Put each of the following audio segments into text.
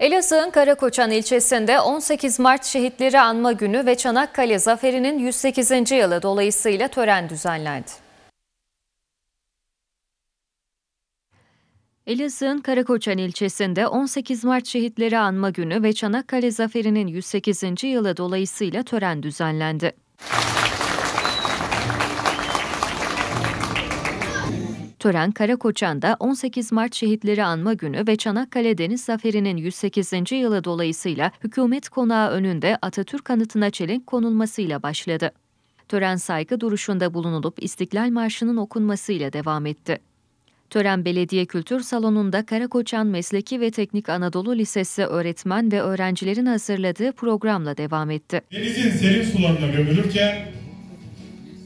Elazığ'ın Karakoçan ilçesinde 18 Mart Şehitleri Anma Günü ve Çanakkale Zaferi'nin 108. yılı dolayısıyla tören düzenlendi. Elazığ'ın Karakoçan ilçesinde 18 Mart Şehitleri Anma Günü ve Çanakkale Zaferi'nin 108. yılı dolayısıyla tören düzenlendi. Tören Karakoçan'da 18 Mart Şehitleri Anma Günü ve Çanakkale Deniz Zaferi'nin 108. yılı dolayısıyla hükümet konağı önünde Atatürk anıtına çelenk konulmasıyla başladı. Tören saygı duruşunda bulunulup İstiklal Marşı'nın okunmasıyla devam etti. Tören Belediye Kültür Salonu'nda Karakoçan Mesleki ve Teknik Anadolu Lisesi öğretmen ve öğrencilerin hazırladığı programla devam etti. Denizin serin sularına gömülürken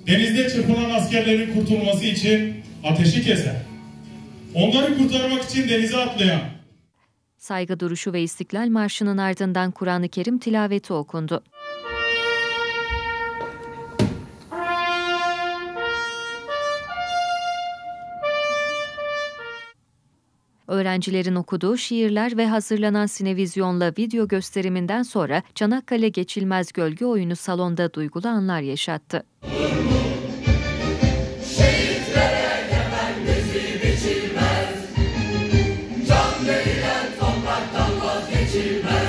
denizde çırpınan askerlerin kurtulması için ateşi keser. Onları kurtarmak için denize atlayan Saygı duruşu ve İstiklal Marşı'nın ardından Kur'an-ı Kerim tilaveti okundu. Öğrencilerin okuduğu şiirler ve hazırlanan sinevizyonla video gösteriminden sonra Çanakkale Geçilmez Gölge Oyunu salonda duygulu anlar yaşattı. to